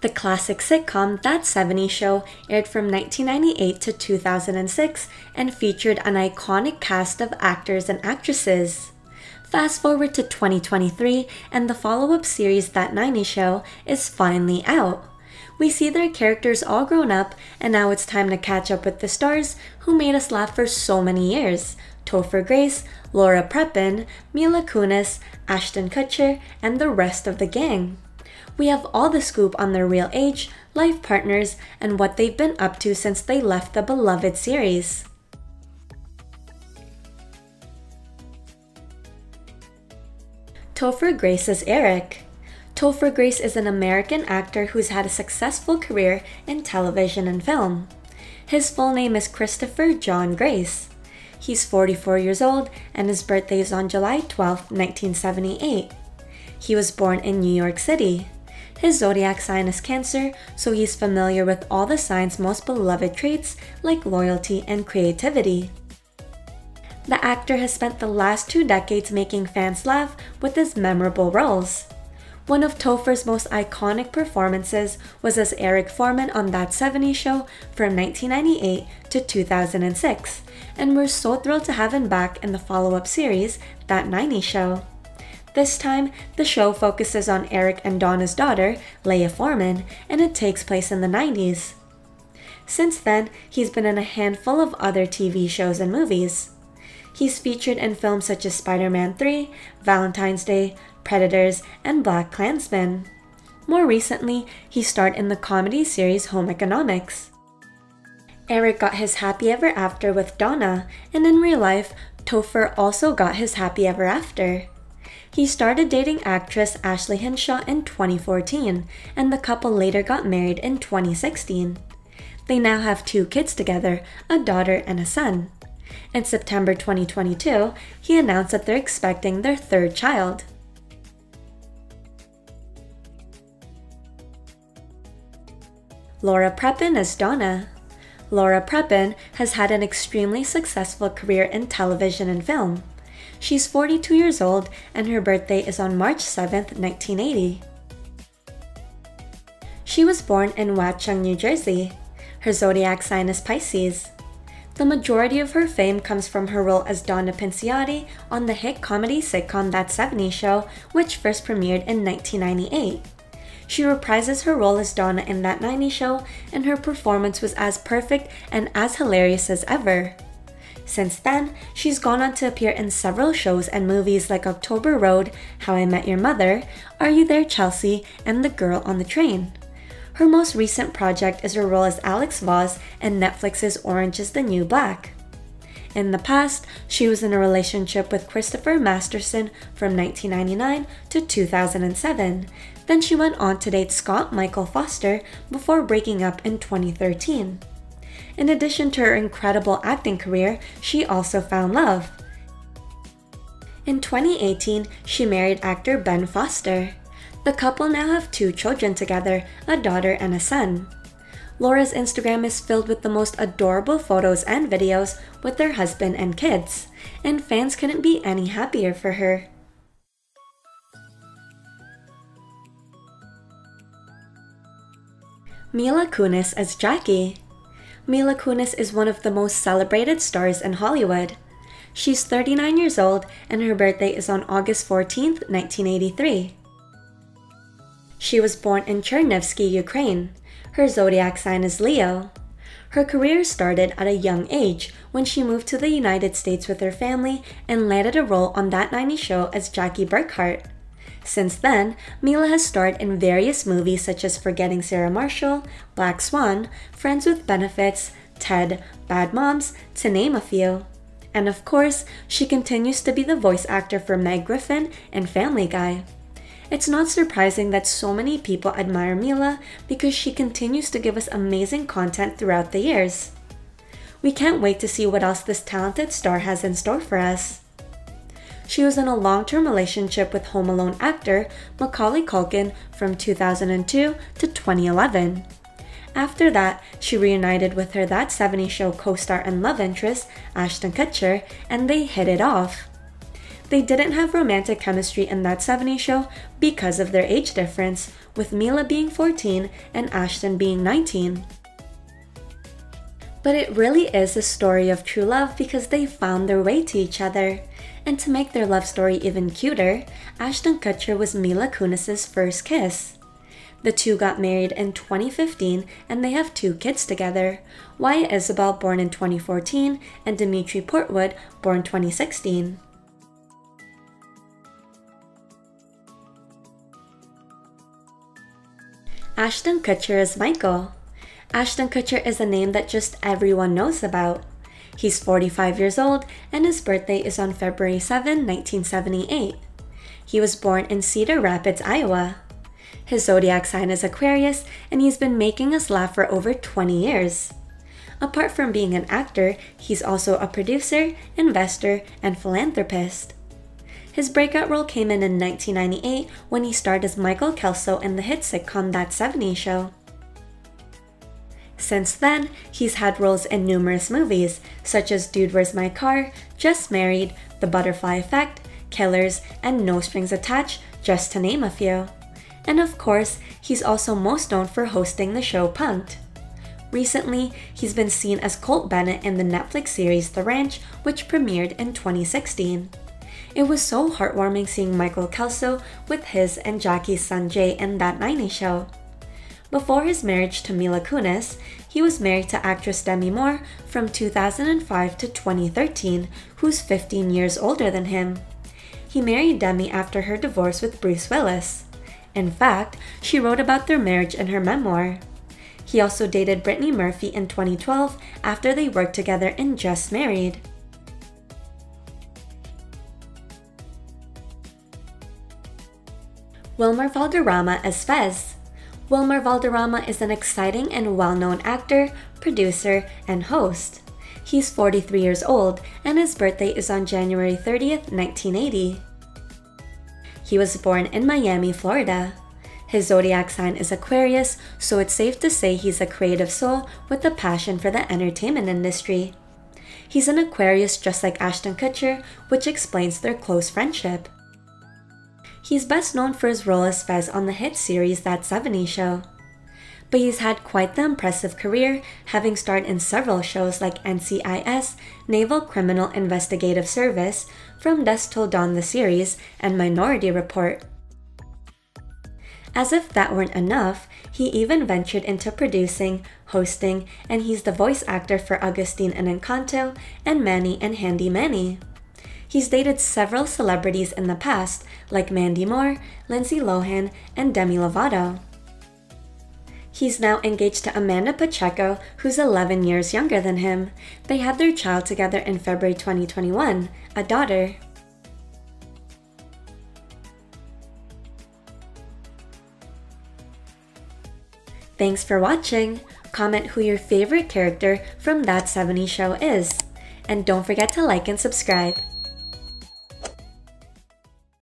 The classic sitcom That 70s Show aired from 1998 to 2006 and featured an iconic cast of actors and actresses. Fast forward to 2023, and the follow up series That 90s Show is finally out. We see their characters all grown up, and now it's time to catch up with the stars who made us laugh for so many years Topher Grace, Laura Prepon, Mila Kunis, Ashton Kutcher, and the rest of the gang we have all the scoop on their real age, life partners, and what they've been up to since they left the beloved series. Topher Grace is Eric. Topher Grace is an American actor who's had a successful career in television and film. His full name is Christopher John Grace. He's 44 years old and his birthday is on July 12, 1978. He was born in New York City. His zodiac sign is Cancer, so he's familiar with all the sign's most beloved traits like loyalty and creativity. The actor has spent the last two decades making fans laugh with his memorable roles. One of Topher's most iconic performances was as Eric Forman on That 70s Show from 1998 to 2006, and we're so thrilled to have him back in the follow up series, That 90s Show. This time, the show focuses on Eric and Donna's daughter, Leah Forman, and it takes place in the 90s. Since then, he's been in a handful of other TV shows and movies. He's featured in films such as Spider Man 3, Valentine's Day, Predators, and BlacKkKlansman. More recently, he starred in the comedy series Home Economics. Eric got his happy ever after with Donna, and in real life, Topher also got his happy ever after. He started dating actress Ashley Hinshaw in 2014, and the couple later got married in 2016. They now have two kids together, a daughter and a son. In September 2022, he announced that they're expecting their third child. Laura Prepon as Donna. Laura Prepon has had an extremely successful career in television and film. She's 42 years old and her birthday is on March 7, 1980. She was born in Watchung, New Jersey. Her zodiac sign is Pisces. The majority of her fame comes from her role as Donna Pinciotti on the hit comedy sitcom That 70s Show, which first premiered in 1998. She reprises her role as Donna in That 90s Show, and her performance was as perfect and as hilarious as ever. Since then, she's gone on to appear in several shows and movies like October Road, How I Met Your Mother, Are You There Chelsea, and The Girl on the Train. Her most recent project is her role as Alex Vause in Netflix's Orange is the New Black. In the past, she was in a relationship with Christopher Masterson from 1999 to 2007. Then she went on to date Scott Michael Foster before breaking up in 2013. In addition to her incredible acting career, she also found love. In 2018, she married actor Ben Foster. The couple now have two children together, a daughter and a son. Laura's Instagram is filled with the most adorable photos and videos with their husband and kids, and fans couldn't be any happier for her. Mila Kunis as Jackie. Mila Kunis is one of the most celebrated stars in Hollywood. She's 39 years old and her birthday is on August 14, 1983. She was born in Chernivtsi, Ukraine. Her zodiac sign is Leo. Her career started at a young age when she moved to the United States with her family and landed a role on That 90s Show as Jackie Burkhart. Since then, Mila has starred in various movies such as Forgetting Sarah Marshall, Black Swan, Friends with Benefits, Ted, Bad Moms, to name a few. And of course, she continues to be the voice actor for Meg Griffin and Family Guy. It's not surprising that so many people admire Mila because she continues to give us amazing content throughout the years. We can't wait to see what else this talented star has in store for us. She was in a long term relationship with Home Alone actor Macaulay Culkin from 2002 to 2011. After that, she reunited with her That 70s Show co star and love interest, Ashton Kutcher, and they hit it off. They didn't have romantic chemistry in that 70s show because of their age difference, with Mila being 14 and Ashton being 19. But it really is a story of true love because they found their way to each other. And to make their love story even cuter, Ashton Kutcher was Mila Kunis's first kiss. The two got married in 2015 and they have two kids together Wyatt Isabelle, born in 2014, and Dimitri Portwood, born 2016. Ashton Kutcher is Michael. Ashton Kutcher is a name that just everyone knows about. He's 45 years old and his birthday is on February 7, 1978. He was born in Cedar Rapids, Iowa. His zodiac sign is Aquarius and he's been making us laugh for over 20 years. Apart from being an actor, he's also a producer, investor, and philanthropist. His breakout role came in in 1998 when he starred as Michael Kelso in the hit sitcom That 70s Show. Since then, he's had roles in numerous movies, such as Dude Where's My Car, Just Married, The Butterfly Effect, Killers, and No Strings Attached, just to name a few. And of course, he's also most known for hosting the show Punk'd. Recently, he's been seen as Colt Bennett in the Netflix series The Ranch, which premiered in 2016. It was so heartwarming seeing Michael Kelso with his and Jackie's son Jay in that 90s show. Before his marriage to Mila Kunis, he was married to actress Demi Moore from 2005 to 2013, who's 15 years older than him. He married Demi after her divorce with Bruce Willis. In fact, she wrote about their marriage in her memoir. He also dated Brittany Murphy in 2012 after they worked together in Just Married. Wilmer Valderrama as Fez. Wilmer Valderrama is an exciting and well known actor, producer, and host. He's 43 years old, and his birthday is on January 30th, 1980. He was born in Miami, Florida. His zodiac sign is Aquarius, so it's safe to say he's a creative soul with a passion for the entertainment industry. He's an Aquarius just like Ashton Kutcher, which explains their close friendship. He's best known for his role as Fez on the hit series That 70s Show. But he's had quite the impressive career, having starred in several shows like NCIS, Naval Criminal Investigative Service, From Dusk Till Dawn the series, and Minority Report. As if that weren't enough, he even ventured into producing, hosting, and he's the voice actor for Augustine and Encanto and Manny and Handy Manny. He's dated several celebrities in the past, like Mandy Moore, Lindsay Lohan, and Demi Lovato. He's now engaged to Amanda Pacheco, who's 11 years younger than him. They had their child together in February 2021, a daughter. Thanks for watching! Comment who your favorite character from That 70 Show is. And don't forget to like and subscribe.